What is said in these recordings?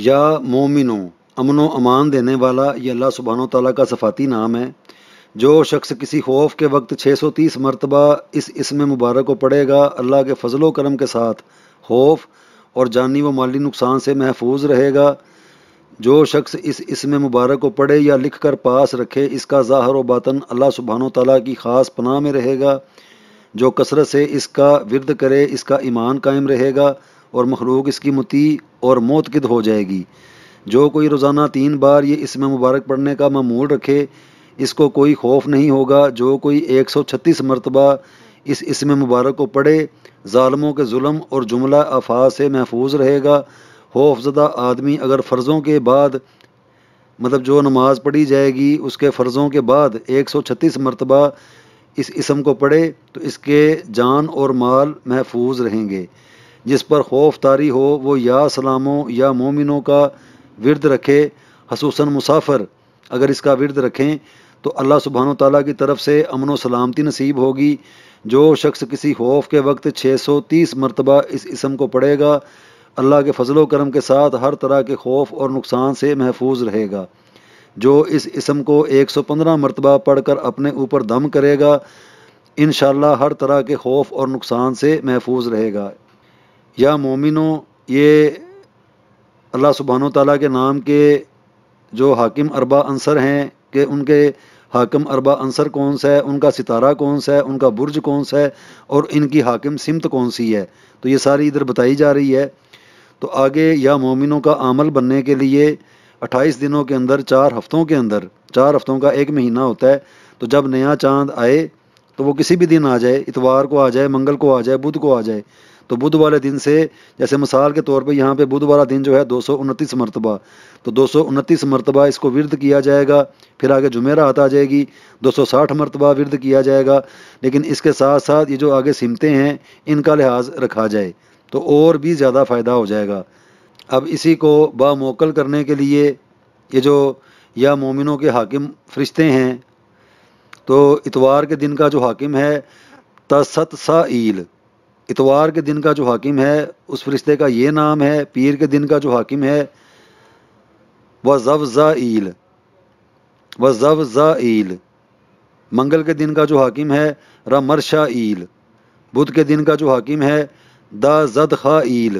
یا مومنو امن و امان دینے والا یہ اللہ سبحانہ و تعالیٰ کا صفاتی نام ہے۔ جو شخص کسی خوف کے وقت چھ سو تیس مرتبہ اس اسم مبارک کو پڑھے گا، اللہ کے فضل و کرم کے ساتھ خوف اور جانی و مالی نقصان سے محفوظ رہے گا۔ جو شخص اس اسم مبارک کو پڑھے یا لکھ کر پاس رکھے، اس کا ظاہر و باطن اللہ سبحانہ و تعالیٰ کی خاص پناہ میں رہے گا۔ جو کثرت سے اس کا ورد کرے، اس کا ایمان قائم رہے گا۔ اور مخلوق اس کی متی اور موتقد ہو جائے گی۔ جو کوئی روزانہ تین بار یہ اسم مبارک پڑھنے کا معمول رکھے، اس کو کوئی خوف نہیں ہوگا۔ جو کوئی ایک سو چھتیس مرتبہ اس اسم مبارک کو پڑھے، ظالموں کے ظلم اور جملہ افاظ سے محفوظ رہے گا۔ خوف زدہ آدمی اگر فرضوں کے بعد مطلب جو نماز پڑھی جائے گی، اس کے فرضوں کے بعد ایک سو چھتیس مرتبہ اس اسم کو پڑھے، تو اس کے جان اور مال محفوظ رہیں گے۔ جس پر خوف طاری ہو، وہ یا سلاموں یا مومنوں کا ورد رکھے، خصوصاً مسافر۔ اگر اس کا ورد رکھیں تو اللہ سبحانہ و تعالیٰ کی طرف سے امن و سلامتی نصیب ہوگی۔ جو شخص کسی خوف کے وقت چھ سو تیس مرتبہ اس اسم کو پڑھے گا، اللہ کے فضل و کرم کے ساتھ ہر طرح کے خوف اور نقصان سے محفوظ رہے گا۔ جو اس اسم کو ایک سو پندرہ مرتبہ پڑھ کر اپنے اوپر دم کرے گا، انشاءاللہ ہر طرح کے خوف اور نقصان سے محفوظ رہے گا۔ یا مومنوں یہ اللہ سبحانہ و تعالیٰ کے نام کے جو حاکم اربا عنصر ہیں کہ ان کے حاکم اربا عنصر کون سا ہے، ان کا ستارہ کون سا ہے، ان کا برج کون سا ہے اور ان کی حاکم سمت کون سی ہے۔ تو یہ ساری ادھر بتائی جا رہی ہے۔ تو آگے یا مومنوں کا عمل بننے کے لیے اٹھائیس دنوں کے اندر، چار ہفتوں کے اندر، چار ہفتوں کا ایک مہینہ ہوتا ہے۔ تو جب نیا چاند آئے تو وہ کسی بھی دن آ جائے، اتوار کو آ جائے، منگل کو آ جائے، بدھ کو آ جائے۔ تو بدھ والے دن سے جیسے مثال کے طور پہ یہاں پہ بدھ والا دن جو ہے دو سو انتیس مرتبہ، تو دو سو انتیس مرتبہ اس کو ورد کیا جائے گا، پھر آگے جمعرات آ جائے گی، دو سو ساٹھ مرتبہ ورد کیا جائے گا، لیکن اس کے ساتھ ساتھ یہ جو آگے سمتیں ہیں، ان کا لحاظ رکھا جائے تو اور بھی زیادہ فائدہ ہو جائے گا۔ اب اسی کو باموکل کرنے کے لیے یہ جو یا مومنوں کے حاکم فرشتے ہیں، تو اتوار کے دن کا جو حاکم ہے تست سا عیل اتوار کے دن کا جو حاکم ہے، اس فرشتے کا یہ نام ہے، پیر کے دن کا جو حاکم ہے وہ ضو ضا عیل و ضو ضا عیل منگل کے دن کا جو حاکم ہے رمرشا عیل بدھ کے دن کا جو حاکم ہے دا زد خا عیل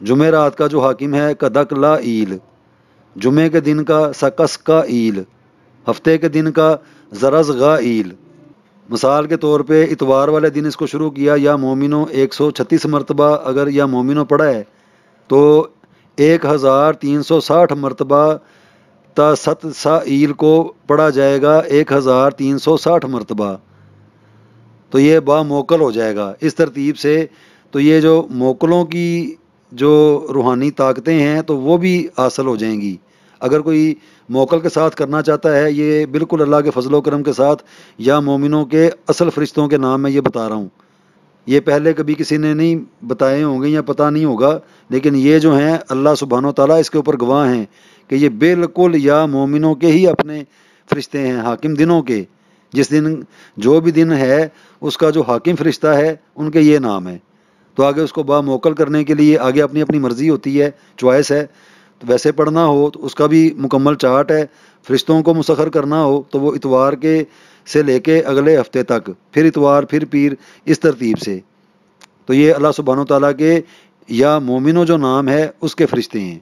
جمعرات کا جو حاکم ہے کدک لا عیل جمعے کے دن کا سکس کا عیل ہفتے کے دن کا زرز غا عیل مثال کے طور پہ اتوار والے دن اس کو شروع کیا، یا مومنوں ایک سو چھتیس مرتبہ اگر یا مومنوں پڑھا ہے، تو ایک ہزار تین سو ساٹھ مرتبہ تا ست سا عیل کو پڑھا جائے گا، ایک ہزار تین سو ساٹھ مرتبہ۔ تو یہ با موکل ہو جائے گا۔ اس ترتیب سے تو یہ جو موکلوں کی جو روحانی طاقتیں ہیں، تو وہ بھی حاصل ہو جائیں گی۔ اگر کوئی موکل کے ساتھ کرنا چاہتا ہے، یہ بالکل اللہ کے فضل و کرم کے ساتھ یا مومنوں کے اصل فرشتوں کے نام میں یہ بتا رہا ہوں۔ یہ پہلے کبھی کسی نے نہیں بتائے ہوں گے یا پتہ نہیں ہوگا، لیکن یہ جو ہیں، اللہ سبحانہ و تعالیٰ اس کے اوپر گواہ ہیں کہ یہ بالکل یا مومنوں کے ہی اپنے فرشتے ہیں، حاکم دنوں کے۔ جس دن جو بھی دن ہے، اس کا جو حاکم فرشتہ ہے، ان کے یہ نام ہے تو آگے اس کو با موکل کرنے کے لیے آگے اپنی اپنی مرضی ہوتی ہے، چوائس ہے۔ تو ویسے پڑھنا ہو تو اس کا بھی مکمل چارٹ ہے، فرشتوں کو مسخر کرنا ہو تو وہ اتوار کے سے لے کے اگلے ہفتے تک، پھر اتوار، پھر پیر، اس ترتیب سے۔ تو یہ اللہ سبحانہ و تعالیٰ کے یا مومنوں جو نام ہے، اس کے فرشتے ہیں۔